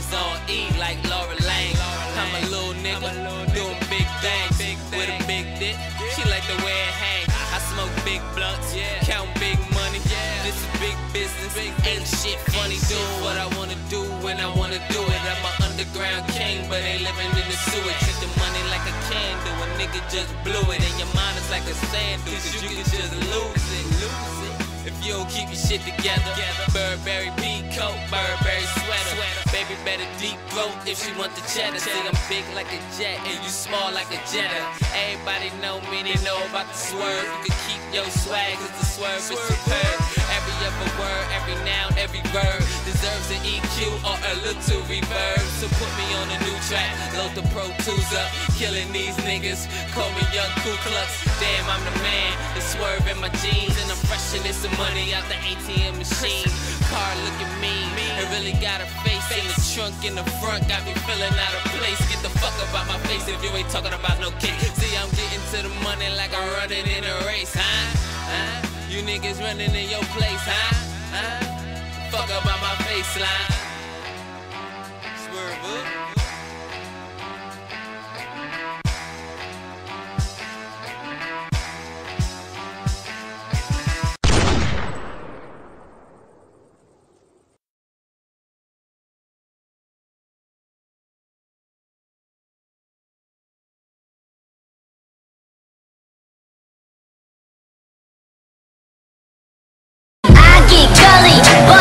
bitches E like Laura Lane, I'm a little nigga doing big things with a big dick. She like the way it hangs. I smoke big blunts, count big money. This is big business, ain't shit funny. Do what I wanna do when I wanna do it. I'm an underground king, but ain't living in the sewer. Treat the money like a candle, a nigga just blew it. And your mind is like a sandal, cause you can just lose it. If you don't keep your shit together, Burberry B Burberry deep throat if she want the cheddar. See, I'm big like a jet and you small like a jetta. Everybody know me, they know about the swerve. You can keep your swag, cause the swerve is superb. Every other word, every noun, every verb deserves an EQ or a little reverb. So put me on a new track, load the Pro Tools up, killing these niggas. Call me Young Ku Klux. Damn, I'm the man. The swerve in my jeans and I'm freshening some money out the ATM machine. Car looking mean, it really got a trunk in the front, got me feeling out of place. Get the fuck about my face if you ain't talking about no cake. See, I'm getting to the money like I'm running in a race, huh? huh? You niggas running in your place, huh? huh? Fuck about my baseline. Swerve But